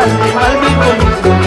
I'll be going